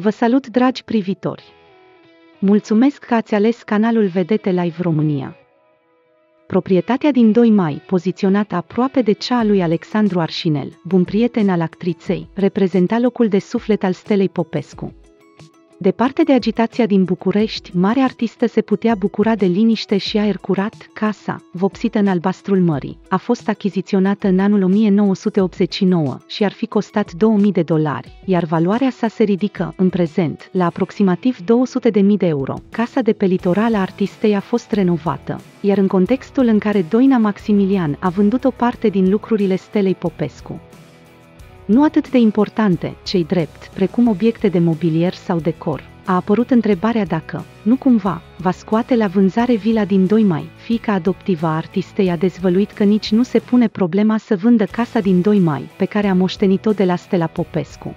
Vă salut, dragi privitori! Mulțumesc că ați ales canalul Vedete Live România. Proprietatea din 2 mai, poziționată aproape de cea a lui Alexandru Arșinel, bun prieten al actriței, reprezenta locul de suflet al Stelei Popescu. Departe de agitația din București, mare artistă se putea bucura de liniște și aer curat, casa, vopsită în albastrul mării, a fost achiziționată în anul 1989 și ar fi costat 2000 de dolari, iar valoarea sa se ridică, în prezent, la aproximativ 200 de mii de euro. Casa de pe litoral a artistei a fost renovată, iar în contextul în care Doina Maximilian a vândut o parte din lucrurile Stelei Popescu, nu atât de importante, cei drept, precum obiecte de mobilier sau decor. A apărut întrebarea dacă, nu cumva, va scoate la vânzare vila din 2 mai. Fica adoptivă a artistei a dezvăluit că nici nu se pune problema să vândă casa din 2 mai, pe care a moștenit-o de la Stella Popescu.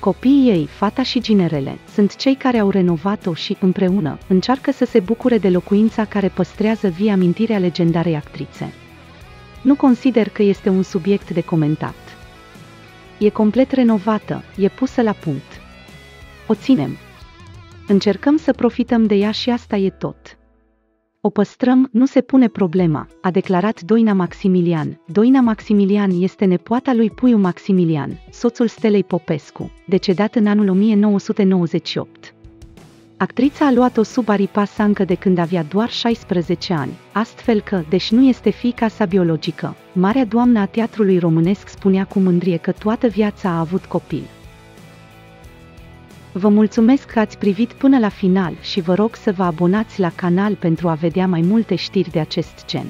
Copiii ei, fata și ginerele, sunt cei care au renovat-o și, împreună, încearcă să se bucure de locuința care păstrează vii amintirea legendarei actrițe. Nu consider că este un subiect de comentat. E complet renovată, e pusă la punct. O ținem. Încercăm să profităm de ea și asta e tot. O păstrăm, nu se pune problema, a declarat Doina Maximilian. Doina Maximilian este nepoata lui Puiu Maximilian, soțul Stelei Popescu, decedat în anul 1998. Actrița a luat-o sub aripa sa încă de când avea doar 16 ani, astfel că, deși nu este fiica sa biologică, Marea Doamnă a teatrului românesc spunea cu mândrie că toată viața a avut copil. Vă mulțumesc că ați privit până la final și vă rog să vă abonați la canal pentru a vedea mai multe știri de acest gen.